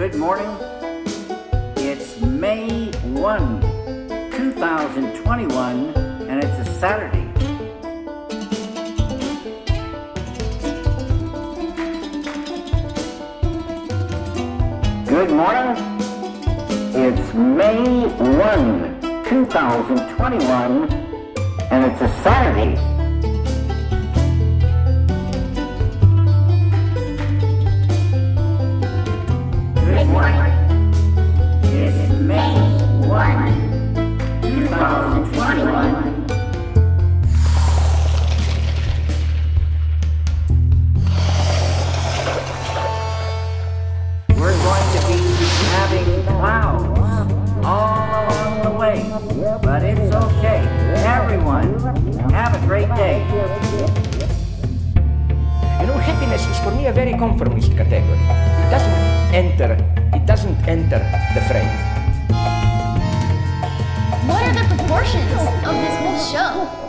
Good morning. It's May 1, 2021, and it's a Saturday. Good morning. It's May 1, 2021, and it's a Saturday. Good morning. May 1, 2021. We're going to be having clouds all along the way, but it's okay. Everyone, have a great day. You know, happiness is for me a very conformist category. Enter the frame. What are the proportions of this whole show?